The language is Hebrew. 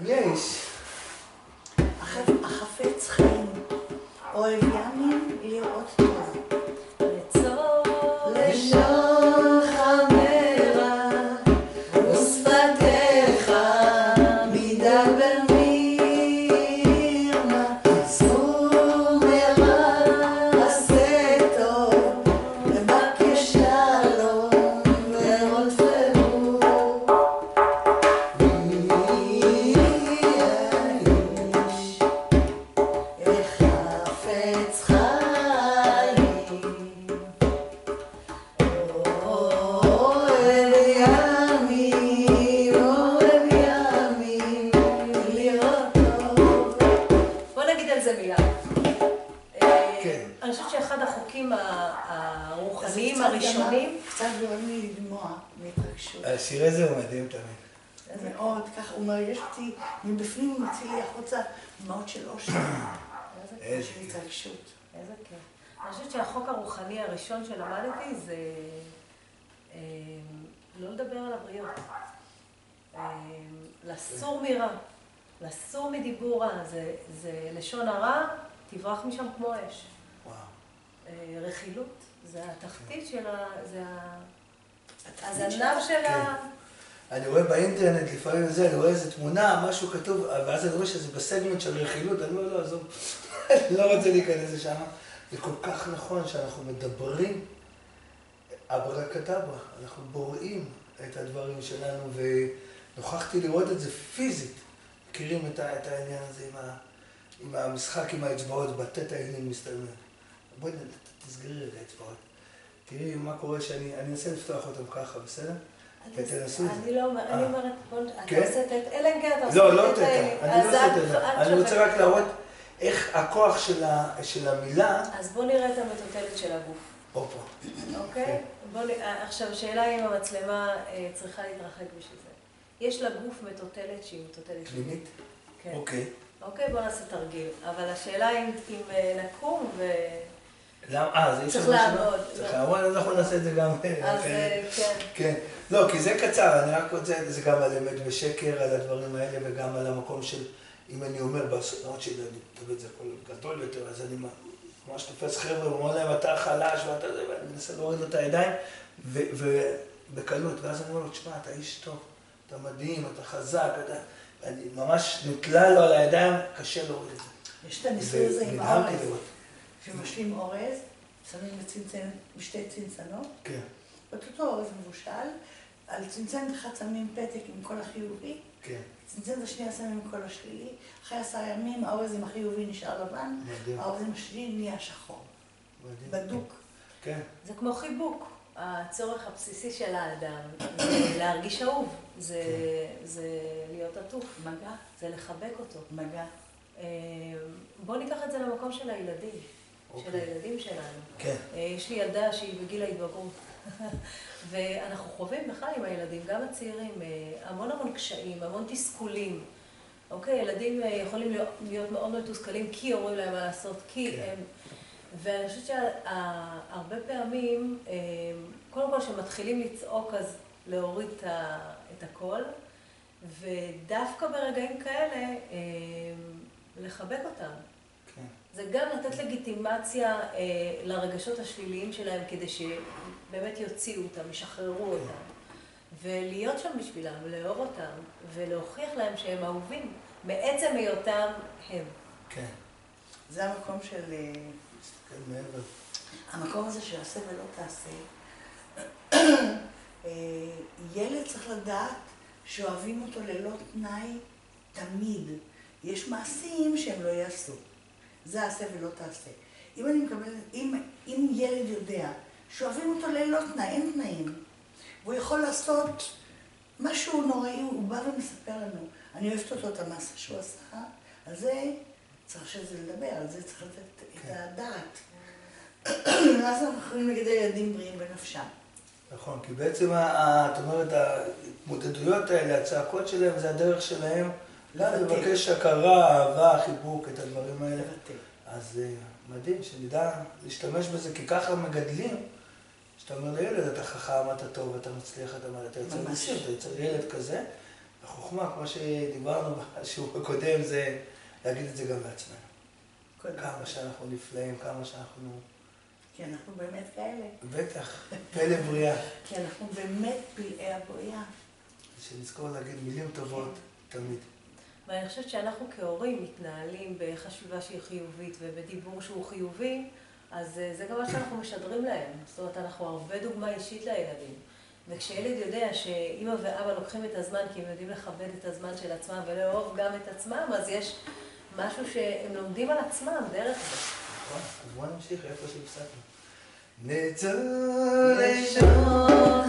יש. החפ- החפץ חיים, אוהב ימים לראות טוב. הראשונים, קצת גורם לי לדמוע מהתרגשות. השיר הזה הוא מדהים תמיד. מאוד, ככה, הוא מרגש אותי, מבפנים הוא מוציא לי החוצה דמעות של אושר, איזה איזה של כיף. התרגשות. איזה כיף. אני חושבת שהחוק הרוחני הראשון שלמדתי זה אה, לא לדבר על הבריות. אה, לסור מרע, לסור מדיבור רע, זה, זה לשון הרע, תברח משם כמו אש. וואו. אה, רכילות, זה התחתית של ה... זה ה... הזנב של ה... אני רואה באינטרנט לפעמים זה, אני רואה איזה תמונה, משהו כתוב, ואז אני רואה שזה בסגמנט של רכילות, אני אומר, לא, עזוב, אני לא רוצה להיכנס לשם. זה כל כך נכון שאנחנו מדברים אברקדברה, אנחנו בוראים את הדברים שלנו, ונוכחתי לראות את זה פיזית. מכירים את, העניין הזה עם, המשחק עם האצבעות, בטט העינים מסתמן. בואי תסגרי רגע אצבעות. תראי מה קורה שאני, אני אנסה לפתוח אותם ככה, בסדר? ותנסו את זה. אני לא אומרת, אני אה. אומרת, אתה כן? עושה טט, אלא אם כן אתה עושה לא, לא טט, תטא, אה, אני לא עושה את-. את אני רוצה. רק להראות איך הכוח של המילה... אז בוא נראה את המטוטלת של הגוף, הופה. אוקיי? כן. אה, עכשיו, שאלה אם המצלמה אה, צריכה להתרחק בשביל זה. יש לגוף מטוטלת שהיא מטוטלת פנימית? כן. אוקיי. אוקיי, בוא נעשה תרגיל. אבל השאלה אם אה, נקום ו... למה? אה, זה אי אפשר צריך משהו? לעמוד, צריך לא. לעמוד, אז אנחנו נעשה את זה גם... אז אוקיי. אה, כן. כן. לא, כי זה קצר, אני רק רוצה, זה גם על אמת ושקר, על הדברים האלה, וגם על המקום של, אם אני אומר בסדנאות שלי, אני כותב את זה הכל גדול יותר, אז אני ממש תופס חבר'ה, ואומר להם, אתה חלש, ואתה זה, ואני מנסה להוריד לו את הידיים, ובקלות, ואז אני אומר לו, תשמע, אתה איש טוב, אתה מדהים, אתה חזק, אתה... אני ממש נתלה לו על הידיים, קשה להוריד את זה. יש את הניסוי הזה עם ונדהמתי שמשלים אורז, שמים בצנצנת, בשתי צנצנות, כן, ואת אותו אורז מבושל, על צנצנת אחת שמים פתק עם כל החיובי, כן, צנצנת השנייה שמים עם כל השלילי, אחרי עשרה ימים האורז עם החיובי נשאר לבן, מדהים, האורז עם השלילי נהיה שחור, מדהים. בדוק. כן, זה כמו חיבוק. הצורך הבסיסי של האדם זה להרגיש אהוב, זה, זה להיות עטוף, מגע, זה לחבק אותו. מגע. אה, בואו ניקח את זה למקום של הילדים, של אוקיי. הילדים שלנו. כן, אה, יש לי ילדה שהיא בגיל ההתבגרות, ואנחנו חווים בכלל עם הילדים, גם הצעירים, אה, המון המון קשיים, המון תסכולים. אוקיי, ילדים אה, יכולים להיות, להיות מאוד מתוסכלים כי אומרים להם מה לעשות, כי כן. הם... ואני חושבת שהרבה פעמים, קודם כל כשמתחילים לצעוק אז להוריד את הקול, ודווקא ברגעים כאלה לחבק אותם. זה גם לתת לגיטימציה אה, לרגשות השליליים שלהם כדי שבאמת יוציאו אותם, ישחררו. אותם. ולהיות שם בשבילם, לאהוב אותם, ולהוכיח להם שהם אהובים, מעצם היותם הם. כן, זה המקום של... כן, מעבר. המקום הזה של עשה ולא תעשה. אה, ילד צריך לדעת שאוהבים אותו ללא תנאי תמיד. יש מעשים שהם לא יעשו. זה עשה ולא תעשה. אם אני מקבלת, אם, אם ילד יודע שאוהבים אותו ללא תנאי, אין תנאים, והוא יכול לעשות משהו נוראי, הוא בא ומספר לנו, אני אוהבת אותו, את המעשה שהוא עשה, על זה צריך שזה לדבר, על זה צריך לתת את כן. הדעת. ואז אנחנו יכולים להגיד הילדים בריאים בנפשם. נכון, כי בעצם, את אומרת, ההתמודדויות האלה, הצעקות שלהם, זה הדרך שלהם גם לבטא. לבקש הכרה, אהבה, חיבוק, את הדברים האלה. אז אה, מדהים שנדע להשתמש בזה, כי ככה מגדלים. כשאתה אומר לילד, אתה חכם, אתה טוב, אתה מצליח, אתה מה, אתה יוצא. ניסים, אתה יוצא ילד כזה, החוכמה, כמו שדיברנו בשיעור הקודם, זה להגיד את זה גם לעצמנו. כמה שאנחנו נפלאים, כמה שאנחנו... כי אנחנו באמת כאלה. בטח, פלא בריאה. כי אנחנו באמת פלאי הבריאה. שנזכור להגיד מילים טובות תמיד. ואני חושבת שאנחנו כהורים מתנהלים בחשיבה שהיא חיובית ובדיבור שהוא חיובי, אז אה, זה גם מה שאנחנו משדרים להם. זאת אומרת, אנחנו הרבה דוגמה אישית לילדים. וכשילד יודע שאימא ואבא לוקחים את הזמן כי הם יודעים לכבד את הזמן של עצמם ולאהוב גם את עצמם, אז יש משהו שהם לומדים על עצמם דרך זה. נכון, אז בואו נמשיך איפה שהפסקנו. נצא לשון